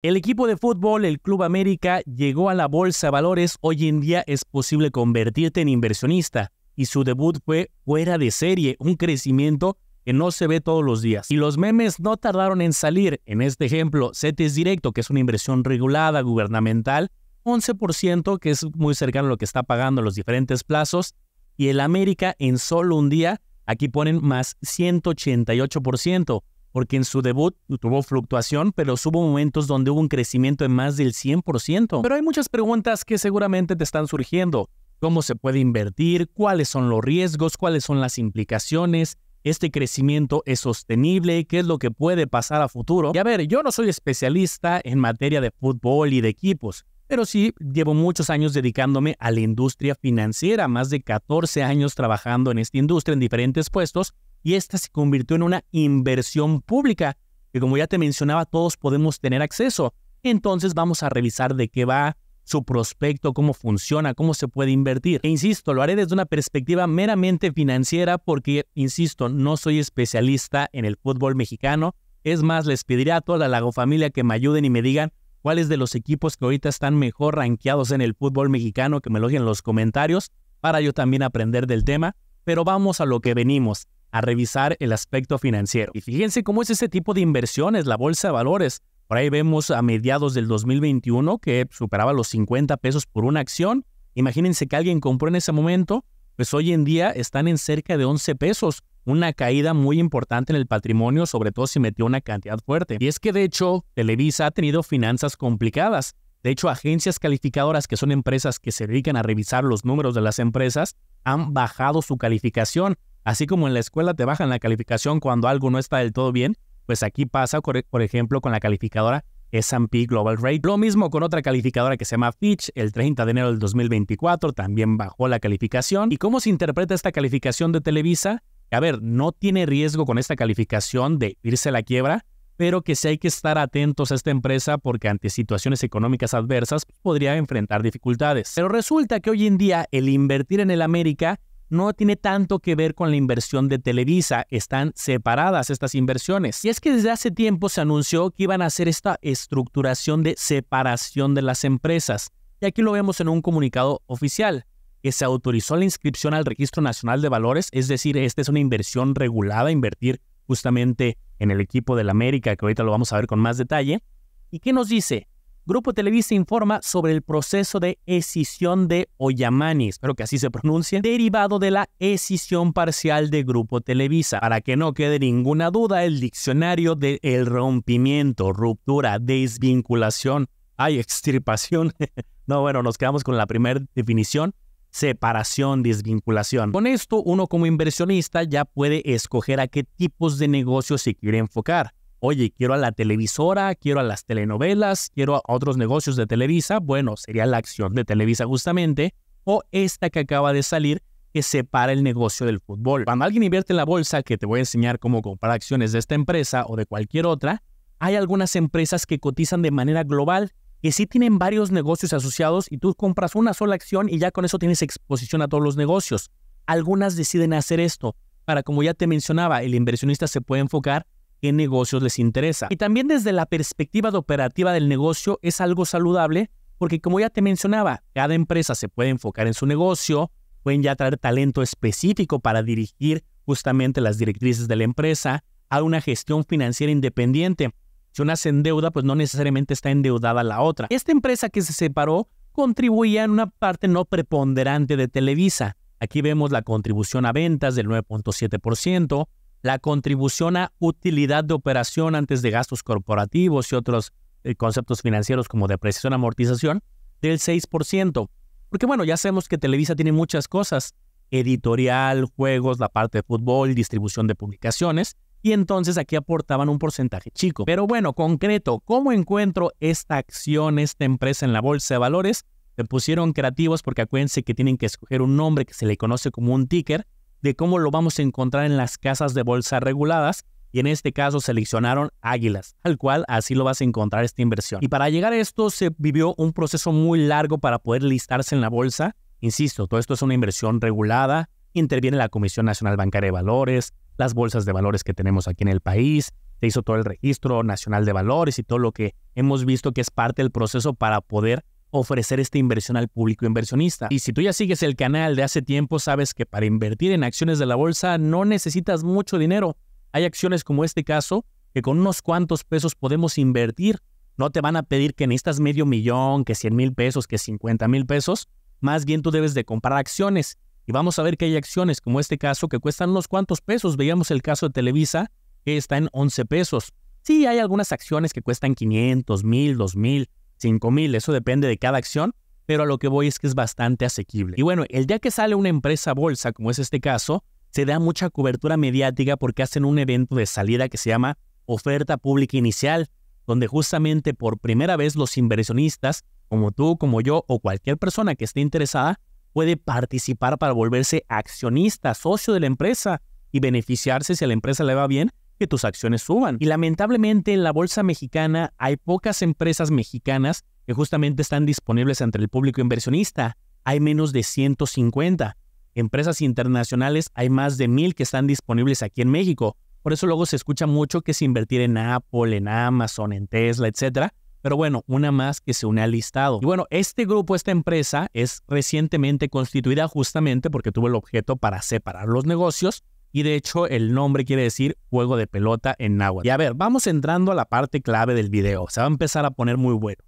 El equipo de fútbol, el Club América, llegó a la Bolsa Valores. Hoy en día es posible convertirte en inversionista y su debut fue fuera de serie, un crecimiento que no se ve todos los días. Y los memes no tardaron en salir. En este ejemplo, CETES Directo, que es una inversión regulada, gubernamental, 11%, que es muy cercano a lo que está pagando los diferentes plazos. Y el América en solo un día, aquí ponen más 188% porque en su debut tuvo fluctuación, pero hubo momentos donde hubo un crecimiento de más del 100%. Pero hay muchas preguntas que seguramente te están surgiendo. ¿Cómo se puede invertir? ¿Cuáles son los riesgos? ¿Cuáles son las implicaciones? ¿Este crecimiento es sostenible? ¿Qué es lo que puede pasar a futuro? Y a ver, yo no soy especialista en materia de fútbol y de equipos, pero sí llevo muchos años dedicándome a la industria financiera, más de 14 años trabajando en esta industria en diferentes puestos y esta se convirtió en una inversión pública, que como ya te mencionaba, todos podemos tener acceso. Entonces vamos a revisar de qué va su prospecto, cómo funciona, cómo se puede invertir. E insisto, lo haré desde una perspectiva meramente financiera porque, insisto, no soy especialista en el fútbol mexicano. Es más, les pediré a toda la Lago Familia que me ayuden y me digan cuáles de los equipos que ahorita están mejor rankeados en el fútbol mexicano, que me lo digan en los comentarios, para yo también aprender del tema. Pero vamos a lo que venimos a revisar el aspecto financiero. Y fíjense cómo es ese tipo de inversiones, la bolsa de valores. Por ahí vemos a mediados del 2021 que superaba los 50 pesos por una acción. Imagínense que alguien compró en ese momento, pues hoy en día están en cerca de 11 pesos. Una caída muy importante en el patrimonio, sobre todo si metió una cantidad fuerte. Y es que de hecho, Televisa ha tenido finanzas complicadas. De hecho, agencias calificadoras, que son empresas que se dedican a revisar los números de las empresas, han bajado su calificación. Así como en la escuela te bajan la calificación cuando algo no está del todo bien, pues aquí pasa, por ejemplo, con la calificadora S&P Global Rate. Lo mismo con otra calificadora que se llama Fitch, el 30 de enero del 2024 también bajó la calificación. ¿Y cómo se interpreta esta calificación de Televisa? A ver, no tiene riesgo con esta calificación de irse a la quiebra, pero que sí hay que estar atentos a esta empresa porque ante situaciones económicas adversas podría enfrentar dificultades. Pero resulta que hoy en día el invertir en el América no tiene tanto que ver con la inversión de Televisa, están separadas estas inversiones. Y es que desde hace tiempo se anunció que iban a hacer esta estructuración de separación de las empresas. Y aquí lo vemos en un comunicado oficial, que se autorizó la inscripción al Registro Nacional de Valores, es decir, esta es una inversión regulada, invertir justamente en el equipo del América, que ahorita lo vamos a ver con más detalle. ¿Y qué nos dice? Grupo Televisa informa sobre el proceso de escisión de Oyamani, espero que así se pronuncie, derivado de la escisión parcial de Grupo Televisa. Para que no quede ninguna duda, el diccionario de el rompimiento, ruptura, desvinculación, hay extirpación. no, bueno, nos quedamos con la primera definición, separación, desvinculación. Con esto, uno como inversionista ya puede escoger a qué tipos de negocios se quiere enfocar oye, quiero a la televisora, quiero a las telenovelas, quiero a otros negocios de Televisa, bueno, sería la acción de Televisa justamente, o esta que acaba de salir que separa el negocio del fútbol. Cuando alguien invierte en la bolsa, que te voy a enseñar cómo comprar acciones de esta empresa o de cualquier otra, hay algunas empresas que cotizan de manera global, que sí tienen varios negocios asociados y tú compras una sola acción y ya con eso tienes exposición a todos los negocios. Algunas deciden hacer esto para, como ya te mencionaba, el inversionista se puede enfocar qué negocios les interesa. Y también desde la perspectiva de operativa del negocio es algo saludable porque como ya te mencionaba, cada empresa se puede enfocar en su negocio, pueden ya traer talento específico para dirigir justamente las directrices de la empresa, a una gestión financiera independiente. Si una se endeuda, pues no necesariamente está endeudada la otra. Esta empresa que se separó contribuía en una parte no preponderante de Televisa. Aquí vemos la contribución a ventas del 9.7%, la contribución a utilidad de operación antes de gastos corporativos y otros eh, conceptos financieros como depreciación, amortización, del 6%. Porque bueno, ya sabemos que Televisa tiene muchas cosas, editorial, juegos, la parte de fútbol, distribución de publicaciones, y entonces aquí aportaban un porcentaje chico. Pero bueno, concreto, ¿cómo encuentro esta acción, esta empresa en la bolsa de valores? Se pusieron creativos porque acuérdense que tienen que escoger un nombre que se le conoce como un ticker de cómo lo vamos a encontrar en las casas de bolsa reguladas y en este caso seleccionaron Águilas, al cual así lo vas a encontrar esta inversión. Y para llegar a esto se vivió un proceso muy largo para poder listarse en la bolsa. Insisto, todo esto es una inversión regulada, interviene la Comisión Nacional Bancaria de Valores, las bolsas de valores que tenemos aquí en el país, se hizo todo el registro nacional de valores y todo lo que hemos visto que es parte del proceso para poder ofrecer esta inversión al público inversionista. Y si tú ya sigues el canal de hace tiempo, sabes que para invertir en acciones de la bolsa no necesitas mucho dinero. Hay acciones como este caso que con unos cuantos pesos podemos invertir. No te van a pedir que necesitas medio millón, que 100 mil pesos, que 50 mil pesos. Más bien tú debes de comprar acciones. Y vamos a ver que hay acciones como este caso que cuestan unos cuantos pesos. Veíamos el caso de Televisa que está en 11 pesos. Sí, hay algunas acciones que cuestan 500, 1000, 2000, 5000. Eso depende de cada acción. Pero a lo que voy es que es bastante asequible. Y bueno, el día que sale una empresa bolsa, como es este caso, se da mucha cobertura mediática porque hacen un evento de salida que se llama oferta pública inicial, donde justamente por primera vez los inversionistas, como tú, como yo o cualquier persona que esté interesada, puede participar para volverse accionista, socio de la empresa y beneficiarse si a la empresa le va bien que tus acciones suban. Y lamentablemente en la bolsa mexicana hay pocas empresas mexicanas que justamente están disponibles entre el público inversionista. Hay menos de 150. Empresas internacionales hay más de mil que están disponibles aquí en México. Por eso luego se escucha mucho que es invertir en Apple, en Amazon, en Tesla, etc. Pero bueno, una más que se une al listado. Y bueno, este grupo, esta empresa, es recientemente constituida justamente porque tuvo el objeto para separar los negocios. Y de hecho, el nombre quiere decir juego de pelota en náhuatl. Y a ver, vamos entrando a la parte clave del video. Se va a empezar a poner muy bueno.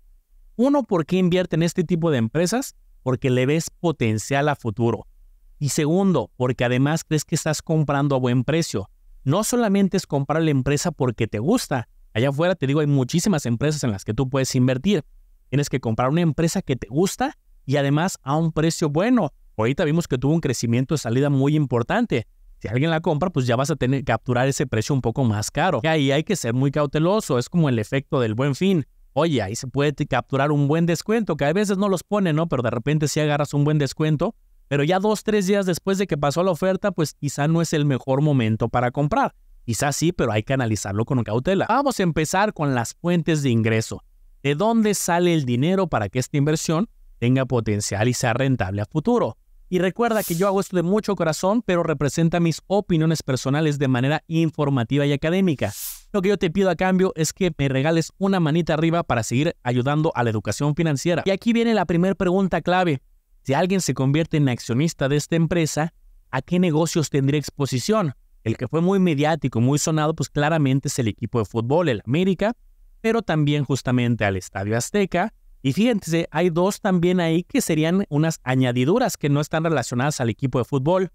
Uno, ¿por qué invierte en este tipo de empresas? Porque le ves potencial a futuro. Y segundo, porque además crees que estás comprando a buen precio no solamente es comprar la empresa porque te gusta. Allá afuera te digo, hay muchísimas empresas en las que tú puedes invertir. Tienes que comprar una empresa que te gusta y además a un precio bueno. Ahorita vimos que tuvo un crecimiento de salida muy importante. Si alguien la compra, pues ya vas a tener que capturar ese precio un poco más caro. Y ahí hay que ser muy cauteloso. Es como el efecto del buen fin. Oye, ahí se puede capturar un buen descuento, que a veces no los pone, ¿no? Pero de repente si agarras un buen descuento, pero ya dos, tres días después de que pasó la oferta, pues quizá no es el mejor momento para comprar. Quizá sí, pero hay que analizarlo con cautela. Vamos a empezar con las fuentes de ingreso. ¿De dónde sale el dinero para que esta inversión tenga potencial y sea rentable a futuro? Y recuerda que yo hago esto de mucho corazón, pero representa mis opiniones personales de manera informativa y académica. Lo que yo te pido a cambio es que me regales una manita arriba para seguir ayudando a la educación financiera. Y aquí viene la primera pregunta clave. Si alguien se convierte en accionista de esta empresa, ¿a qué negocios tendría exposición? El que fue muy mediático, muy sonado, pues claramente es el equipo de fútbol, el América, pero también justamente al Estadio Azteca. Y fíjense, hay dos también ahí que serían unas añadiduras que no están relacionadas al equipo de fútbol.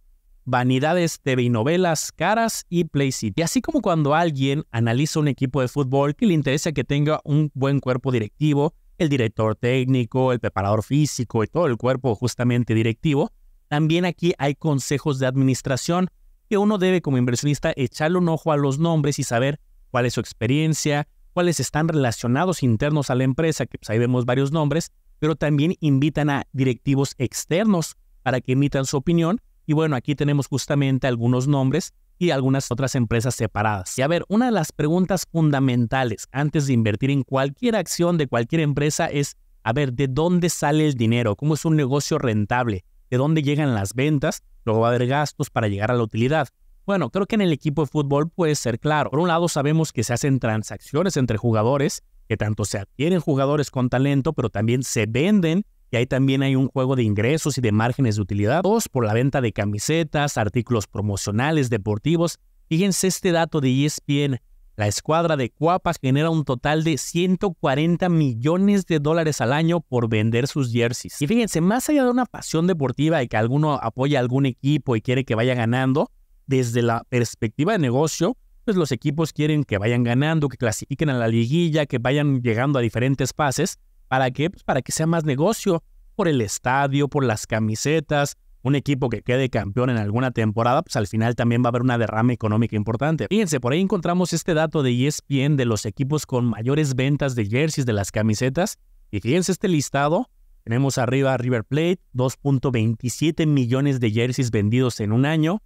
Vanidades TV y novelas caras y Play City. Así como cuando alguien analiza un equipo de fútbol que le interesa que tenga un buen cuerpo directivo, el director técnico, el preparador físico y todo el cuerpo justamente directivo, también aquí hay consejos de administración que uno debe como inversionista echarle un ojo a los nombres y saber cuál es su experiencia, cuáles están relacionados internos a la empresa, que pues ahí vemos varios nombres, pero también invitan a directivos externos para que emitan su opinión. Y bueno, aquí tenemos justamente algunos nombres y algunas otras empresas separadas. Y a ver, una de las preguntas fundamentales antes de invertir en cualquier acción de cualquier empresa es, a ver, ¿de dónde sale el dinero? ¿Cómo es un negocio rentable? ¿De dónde llegan las ventas? Luego va a haber gastos para llegar a la utilidad. Bueno, creo que en el equipo de fútbol puede ser claro. Por un lado, sabemos que se hacen transacciones entre jugadores, que tanto se adquieren jugadores con talento, pero también se venden y ahí también hay un juego de ingresos y de márgenes de utilidad. Dos, por la venta de camisetas, artículos promocionales, deportivos. Fíjense este dato de ESPN. La escuadra de Cuapa genera un total de 140 millones de dólares al año por vender sus jerseys. Y fíjense, más allá de una pasión deportiva y que alguno apoya a algún equipo y quiere que vaya ganando, desde la perspectiva de negocio, pues los equipos quieren que vayan ganando, que clasifiquen a la liguilla, que vayan llegando a diferentes fases. ¿Para qué? Pues para que sea más negocio, por el estadio, por las camisetas. Un equipo que quede campeón en alguna temporada, pues al final también va a haber una derrama económica importante. Fíjense, por ahí encontramos este dato de ESPN de los equipos con mayores ventas de jerseys de las camisetas. Y fíjense este listado. Tenemos arriba River Plate, 2.27 millones de jerseys vendidos en un año.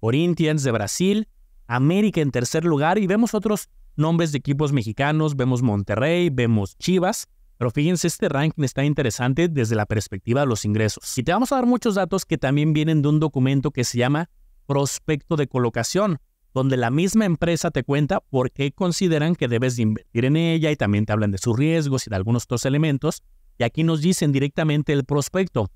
Corinthians de Brasil, América en tercer lugar y vemos otros nombres de equipos mexicanos, vemos Monterrey, vemos Chivas. Pero fíjense, este ranking está interesante desde la perspectiva de los ingresos. Y te vamos a dar muchos datos que también vienen de un documento que se llama Prospecto de Colocación. donde la misma empresa te cuenta por qué consideran que debes invertir en ella y también te hablan de sus riesgos y de algunos otros elementos. Y aquí nos dicen directamente el prospecto.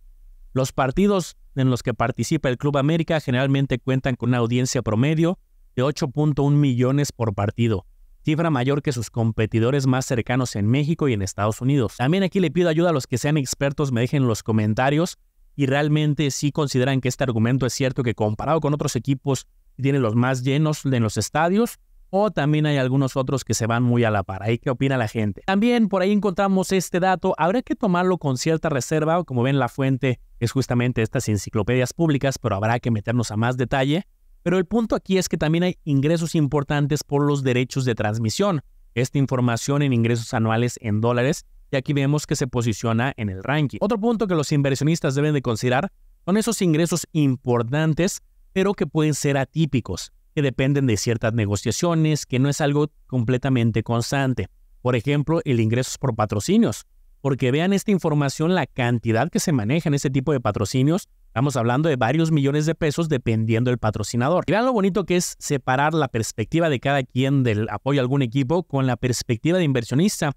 Los partidos en los que participa el Club América generalmente cuentan con una audiencia promedio de 8.1 millones por partido, cifra mayor que sus competidores más cercanos en México y en Estados Unidos. También aquí le pido ayuda a los que sean expertos, me dejen en los comentarios y realmente si consideran que este argumento es cierto que comparado con otros equipos tiene los más llenos en los estadios o también hay algunos otros que se van muy a la par. Ahí qué opina la gente. También por ahí encontramos este dato, habrá que tomarlo con cierta reserva, como ven la fuente es justamente estas enciclopedias públicas, pero habrá que meternos a más detalle. Pero el punto aquí es que también hay ingresos importantes por los derechos de transmisión. Esta información en ingresos anuales en dólares y aquí vemos que se posiciona en el ranking. Otro punto que los inversionistas deben de considerar son esos ingresos importantes, pero que pueden ser atípicos, que dependen de ciertas negociaciones, que no es algo completamente constante. Por ejemplo, el ingreso por patrocinios, porque vean esta información, la cantidad que se maneja en este tipo de patrocinios, estamos hablando de varios millones de pesos dependiendo del patrocinador. vean lo bonito que es separar la perspectiva de cada quien del apoyo a algún equipo con la perspectiva de inversionista.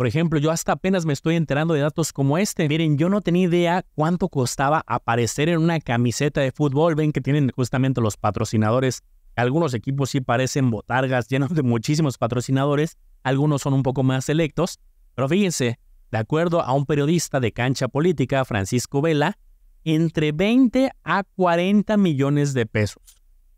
Por ejemplo, yo hasta apenas me estoy enterando de datos como este. Miren, yo no tenía idea cuánto costaba aparecer en una camiseta de fútbol. Ven que tienen justamente los patrocinadores. Algunos equipos sí parecen botargas llenos de muchísimos patrocinadores. Algunos son un poco más selectos. Pero fíjense, de acuerdo a un periodista de cancha política, Francisco Vela, entre 20 a 40 millones de pesos.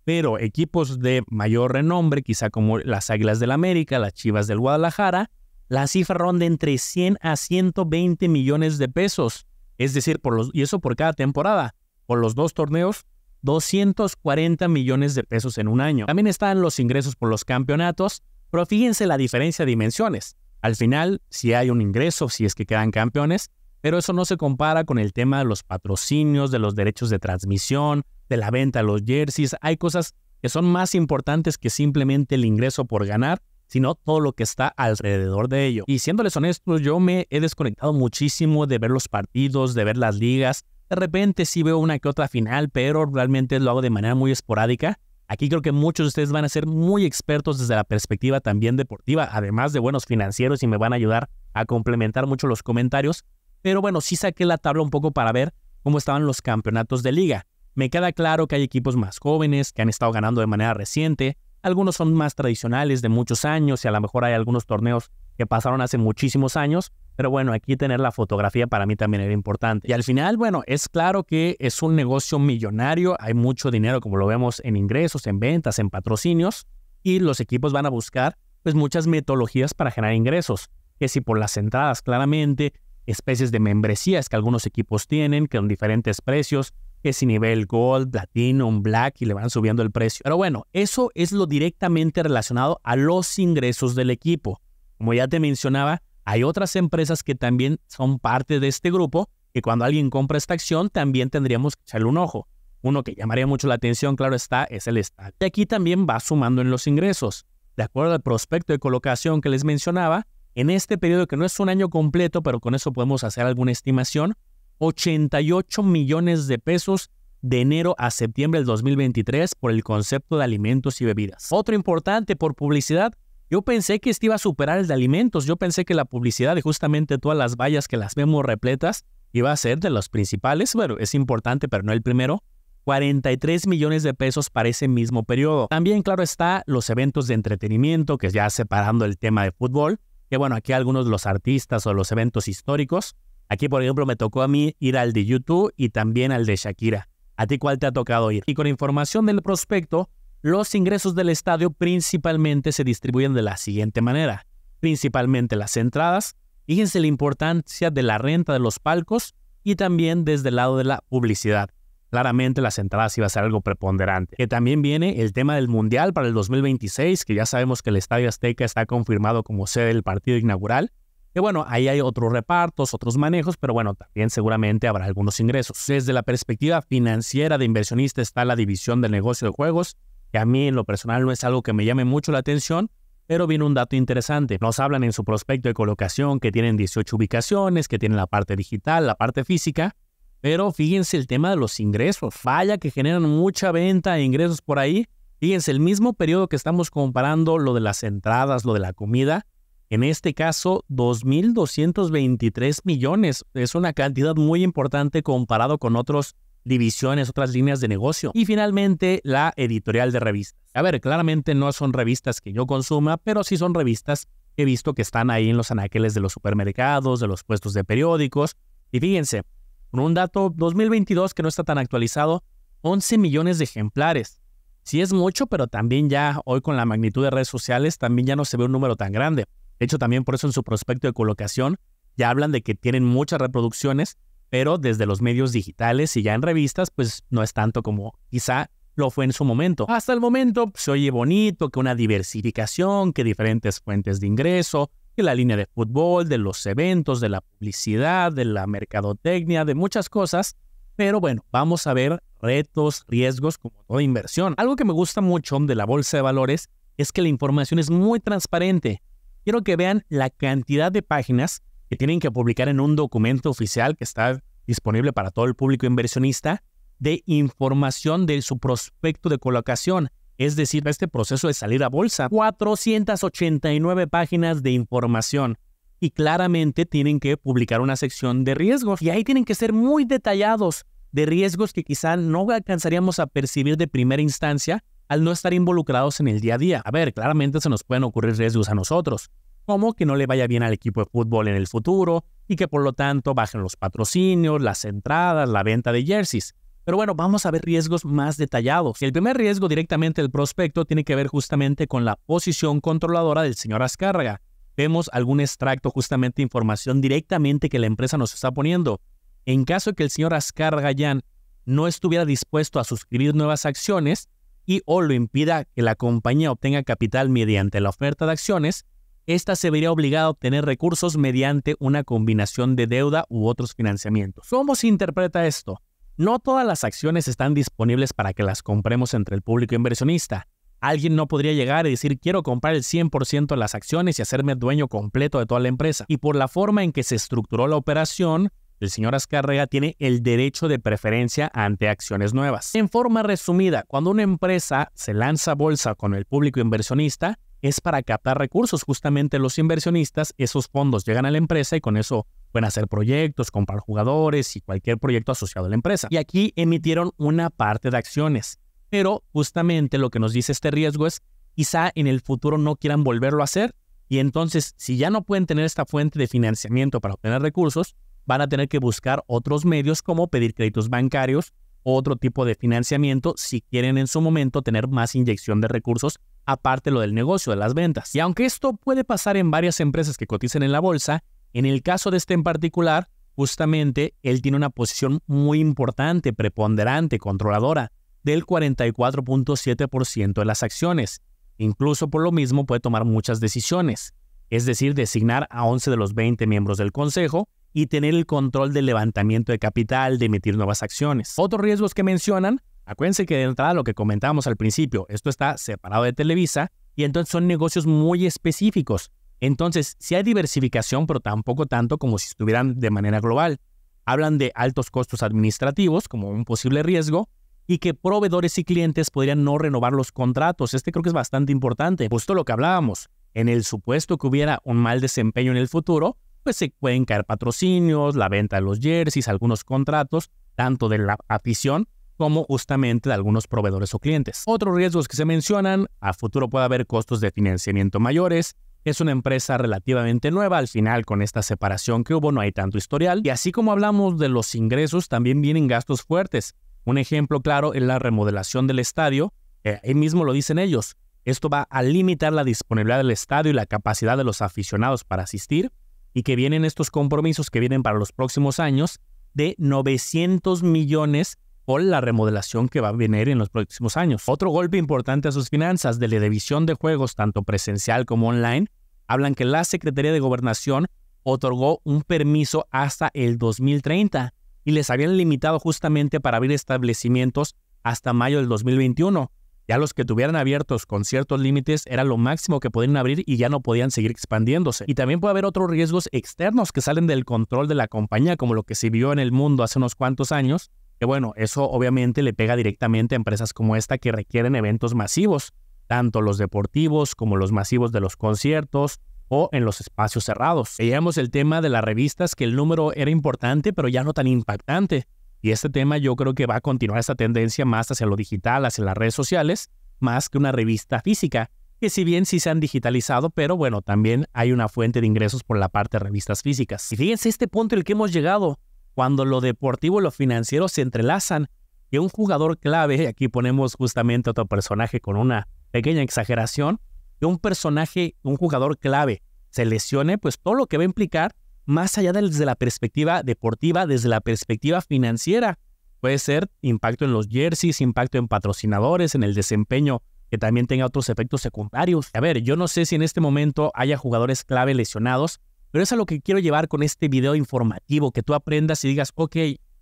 Pero equipos de mayor renombre, quizá como las Águilas del América, las Chivas del Guadalajara, la cifra ronda entre 100 a 120 millones de pesos. Es decir, por los, y eso por cada temporada. Por los dos torneos, 240 millones de pesos en un año. También están los ingresos por los campeonatos, pero fíjense la diferencia de dimensiones. Al final, si hay un ingreso, si es que quedan campeones, pero eso no se compara con el tema de los patrocinios, de los derechos de transmisión, de la venta de los jerseys. Hay cosas que son más importantes que simplemente el ingreso por ganar sino todo lo que está alrededor de ello. Y siéndoles honestos, yo me he desconectado muchísimo de ver los partidos, de ver las ligas. De repente sí veo una que otra final, pero realmente lo hago de manera muy esporádica. Aquí creo que muchos de ustedes van a ser muy expertos desde la perspectiva también deportiva, además de buenos financieros y me van a ayudar a complementar mucho los comentarios. Pero bueno, sí saqué la tabla un poco para ver cómo estaban los campeonatos de liga. Me queda claro que hay equipos más jóvenes que han estado ganando de manera reciente, algunos son más tradicionales de muchos años y a lo mejor hay algunos torneos que pasaron hace muchísimos años, pero bueno, aquí tener la fotografía para mí también era importante. Y al final, bueno, es claro que es un negocio millonario, hay mucho dinero como lo vemos en ingresos, en ventas, en patrocinios, y los equipos van a buscar pues muchas metodologías para generar ingresos, que si por las entradas claramente, especies de membresías que algunos equipos tienen, que son diferentes precios, que si nivel Gold, Platinum, Black y le van subiendo el precio. Pero bueno, eso es lo directamente relacionado a los ingresos del equipo. Como ya te mencionaba, hay otras empresas que también son parte de este grupo que cuando alguien compra esta acción también tendríamos que echarle un ojo. Uno que llamaría mucho la atención, claro está, es el estadio. Y aquí también va sumando en los ingresos. De acuerdo al prospecto de colocación que les mencionaba, en este periodo que no es un año completo, pero con eso podemos hacer alguna estimación, 88 millones de pesos de enero a septiembre del 2023 por el concepto de alimentos y bebidas. Otro importante por publicidad. Yo pensé que este iba a superar el de alimentos. Yo pensé que la publicidad de justamente todas las vallas que las vemos repletas iba a ser de los principales. Bueno, es importante, pero no el primero. 43 millones de pesos para ese mismo periodo. También, claro, está los eventos de entretenimiento, que ya separando el tema de fútbol, que bueno, aquí algunos de los artistas o los eventos históricos, Aquí, por ejemplo, me tocó a mí ir al de YouTube y también al de Shakira. ¿A ti cuál te ha tocado ir? Y con información del prospecto, los ingresos del estadio principalmente se distribuyen de la siguiente manera. Principalmente las entradas, fíjense la importancia de la renta de los palcos y también desde el lado de la publicidad. Claramente las entradas iba a ser algo preponderante. Que también viene el tema del Mundial para el 2026, que ya sabemos que el Estadio Azteca está confirmado como sede del partido inaugural. Que bueno, ahí hay otros repartos, otros manejos, pero bueno, también seguramente habrá algunos ingresos. Desde la perspectiva financiera de inversionista está la división del negocio de juegos, que a mí en lo personal no es algo que me llame mucho la atención, pero viene un dato interesante. Nos hablan en su prospecto de colocación que tienen 18 ubicaciones, que tienen la parte digital, la parte física, pero fíjense el tema de los ingresos. Vaya que generan mucha venta e ingresos por ahí, Fíjense, el mismo periodo que estamos comparando lo de las entradas, lo de la comida, en este caso 2.223 millones. Es una cantidad muy importante comparado con otras divisiones, otras líneas de negocio. Y finalmente, la editorial de revistas. A ver, claramente no son revistas que yo consuma, pero sí son revistas que he visto que están ahí en los anaqueles de los supermercados, de los puestos de periódicos. Y fíjense, con un dato 2022 que no está tan actualizado, 11 millones de ejemplares. Sí es mucho, pero también ya hoy con la magnitud de redes sociales también ya no se ve un número tan grande. De hecho, también por eso en su prospecto de colocación ya hablan de que tienen muchas reproducciones, pero desde los medios digitales y ya en revistas, pues no es tanto como quizá lo fue en su momento. Hasta el momento se oye bonito, que una diversificación, que diferentes fuentes de ingreso, que la línea de fútbol, de los eventos, de la publicidad, de la mercadotecnia, de muchas cosas. Pero bueno, vamos a ver retos, riesgos como toda inversión. Algo que me gusta mucho de la bolsa de valores es que la información es muy transparente. Quiero que vean la cantidad de páginas que tienen que publicar en un documento oficial que está disponible para todo el público inversionista de información de su prospecto de colocación, es decir, este proceso de salir a bolsa. 489 páginas de información y claramente tienen que publicar una sección de riesgos y ahí tienen que ser muy detallados de riesgos que quizá no alcanzaríamos a percibir de primera instancia al no estar involucrados en el día a día. A ver, claramente se nos pueden ocurrir riesgos a nosotros, como que no le vaya bien al equipo de fútbol en el futuro y que por lo tanto bajen los patrocinios, las entradas, la venta de jerseys. Pero bueno, vamos a ver riesgos más detallados. El primer riesgo directamente del prospecto tiene que ver justamente con la posición controladora del señor Azcárraga. Vemos algún extracto justamente información directamente que la empresa nos está poniendo. En caso de que el señor Ascar Gallán no estuviera dispuesto a suscribir nuevas acciones y o lo impida que la compañía obtenga capital mediante la oferta de acciones, ésta se vería obligada a obtener recursos mediante una combinación de deuda u otros financiamientos. ¿Cómo se interpreta esto? No todas las acciones están disponibles para que las compremos entre el público inversionista. Alguien no podría llegar y decir quiero comprar el 100% de las acciones y hacerme dueño completo de toda la empresa. Y por la forma en que se estructuró la operación, el señor Azcárraga tiene el derecho de preferencia ante acciones nuevas. En forma resumida, cuando una empresa se lanza a bolsa con el público inversionista, es para captar recursos. Justamente los inversionistas, esos fondos llegan a la empresa y con eso pueden hacer proyectos, comprar jugadores y cualquier proyecto asociado a la empresa. Y aquí emitieron una parte de acciones. Pero justamente lo que nos dice este riesgo es, quizá en el futuro no quieran volverlo a hacer. Y entonces, si ya no pueden tener esta fuente de financiamiento para obtener recursos, van a tener que buscar otros medios como pedir créditos bancarios otro tipo de financiamiento si quieren en su momento tener más inyección de recursos aparte lo del negocio de las ventas. Y aunque esto puede pasar en varias empresas que cotizan en la bolsa, en el caso de este en particular, justamente él tiene una posición muy importante, preponderante, controladora, del 44.7% de las acciones. Incluso por lo mismo puede tomar muchas decisiones, es decir, designar a 11 de los 20 miembros del consejo y tener el control del levantamiento de capital, de emitir nuevas acciones. Otros riesgos que mencionan, acuérdense que de entrada lo que comentábamos al principio, esto está separado de Televisa y entonces son negocios muy específicos. Entonces, si hay diversificación, pero tampoco tanto como si estuvieran de manera global. Hablan de altos costos administrativos como un posible riesgo y que proveedores y clientes podrían no renovar los contratos. Este creo que es bastante importante. Justo lo que hablábamos. En el supuesto que hubiera un mal desempeño en el futuro, pues se pueden caer patrocinios, la venta de los jerseys, algunos contratos, tanto de la afición como justamente de algunos proveedores o clientes. Otros riesgos que se mencionan, a futuro puede haber costos de financiamiento mayores, es una empresa relativamente nueva, al final con esta separación que hubo no hay tanto historial, y así como hablamos de los ingresos, también vienen gastos fuertes. Un ejemplo claro es la remodelación del estadio, ahí mismo lo dicen ellos, esto va a limitar la disponibilidad del estadio y la capacidad de los aficionados para asistir, y que vienen estos compromisos que vienen para los próximos años de 900 millones por la remodelación que va a venir en los próximos años. Otro golpe importante a sus finanzas de la división de juegos, tanto presencial como online, hablan que la Secretaría de Gobernación otorgó un permiso hasta el 2030 y les habían limitado justamente para abrir establecimientos hasta mayo del 2021. Ya los que tuvieran abiertos con ciertos límites era lo máximo que podían abrir y ya no podían seguir expandiéndose. Y también puede haber otros riesgos externos que salen del control de la compañía, como lo que se vio en el mundo hace unos cuantos años, Que bueno, eso obviamente le pega directamente a empresas como esta que requieren eventos masivos, tanto los deportivos como los masivos de los conciertos o en los espacios cerrados. Veíamos el tema de las revistas, que el número era importante, pero ya no tan impactante. Y este tema yo creo que va a continuar esta tendencia más hacia lo digital, hacia las redes sociales, más que una revista física, que si bien sí se han digitalizado, pero bueno, también hay una fuente de ingresos por la parte de revistas físicas. Y fíjense este punto en el que hemos llegado, cuando lo deportivo y lo financiero se entrelazan, que un jugador clave, aquí ponemos justamente otro personaje con una pequeña exageración, que un personaje, un jugador clave se lesione, pues todo lo que va a implicar más allá desde la perspectiva deportiva, desde la perspectiva financiera. Puede ser impacto en los jerseys, impacto en patrocinadores, en el desempeño que también tenga otros efectos secundarios. A ver, yo no sé si en este momento haya jugadores clave lesionados, pero es a lo que quiero llevar con este video informativo, que tú aprendas y digas, ok,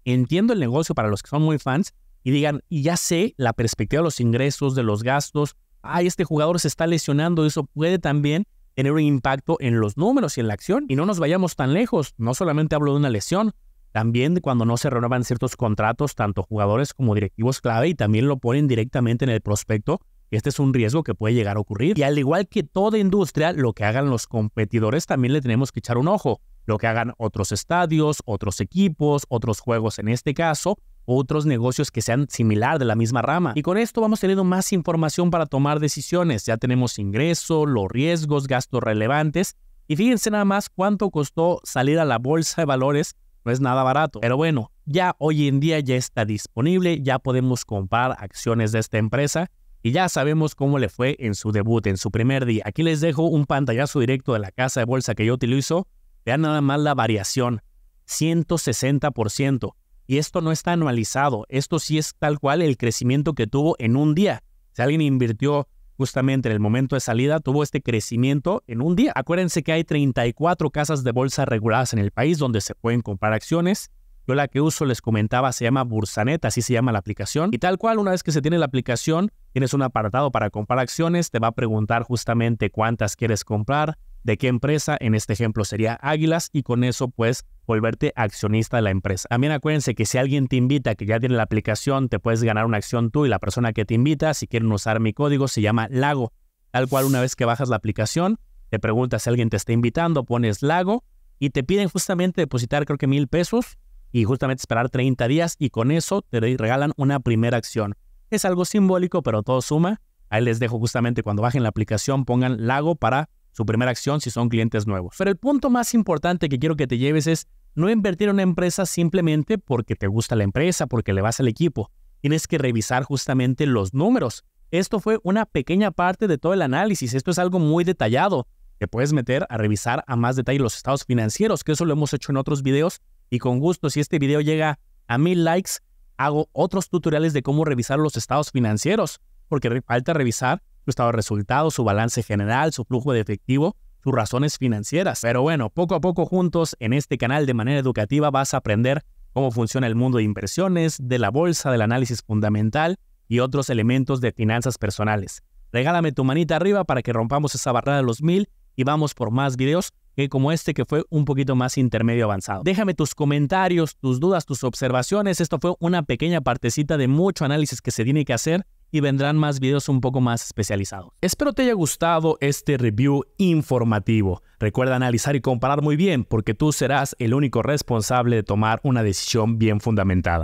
entiendo el negocio para los que son muy fans y digan, y ya sé la perspectiva de los ingresos, de los gastos, ay, este jugador se está lesionando, eso puede también tener un impacto en los números y en la acción. Y no nos vayamos tan lejos, no solamente hablo de una lesión, también cuando no se renuevan ciertos contratos, tanto jugadores como directivos clave, y también lo ponen directamente en el prospecto, este es un riesgo que puede llegar a ocurrir. Y al igual que toda industria, lo que hagan los competidores también le tenemos que echar un ojo. Lo que hagan otros estadios, otros equipos, otros juegos en este caso, otros negocios que sean similar de la misma rama. Y con esto vamos teniendo más información para tomar decisiones. Ya tenemos ingreso, los riesgos, gastos relevantes. Y fíjense nada más cuánto costó salir a la bolsa de valores. No es nada barato. Pero bueno, ya hoy en día ya está disponible, ya podemos comprar acciones de esta empresa y ya sabemos cómo le fue en su debut, en su primer día. Aquí les dejo un pantallazo directo de la casa de bolsa que yo utilizo. Vean nada más la variación, 160%. Y esto no está anualizado, esto sí es tal cual el crecimiento que tuvo en un día. Si alguien invirtió justamente en el momento de salida, tuvo este crecimiento en un día. Acuérdense que hay 34 casas de bolsa reguladas en el país donde se pueden comprar acciones. Yo la que uso, les comentaba, se llama Bursanet, así se llama la aplicación. Y tal cual, una vez que se tiene la aplicación, tienes un apartado para comprar acciones, te va a preguntar justamente cuántas quieres comprar, de qué empresa, en este ejemplo sería Águilas, y con eso pues volverte accionista de la empresa. También acuérdense que si alguien te invita, que ya tiene la aplicación, te puedes ganar una acción tú y la persona que te invita, si quieren usar mi código, se llama Lago. Tal cual una vez que bajas la aplicación, te preguntas si alguien te está invitando, pones Lago y te piden justamente depositar creo que mil pesos y justamente esperar 30 días y con eso te regalan una primera acción. Es algo simbólico, pero todo suma. Ahí les dejo justamente cuando bajen la aplicación, pongan Lago para su primera acción si son clientes nuevos. Pero el punto más importante que quiero que te lleves es no invertir en una empresa simplemente porque te gusta la empresa, porque le vas al equipo. Tienes que revisar justamente los números. Esto fue una pequeña parte de todo el análisis. Esto es algo muy detallado. Te puedes meter a revisar a más detalle los estados financieros, que eso lo hemos hecho en otros videos. Y con gusto, si este video llega a mil likes, hago otros tutoriales de cómo revisar los estados financieros, porque falta revisar su estado de resultados, su balance general, su flujo de efectivo, sus razones financieras. Pero bueno, poco a poco juntos en este canal de manera educativa vas a aprender cómo funciona el mundo de inversiones, de la bolsa, del análisis fundamental y otros elementos de finanzas personales. Regálame tu manita arriba para que rompamos esa barrera de los mil y vamos por más videos que como este que fue un poquito más intermedio avanzado. Déjame tus comentarios, tus dudas, tus observaciones. Esto fue una pequeña partecita de mucho análisis que se tiene que hacer y vendrán más videos un poco más especializados. Espero te haya gustado este review informativo. Recuerda analizar y comparar muy bien porque tú serás el único responsable de tomar una decisión bien fundamentada.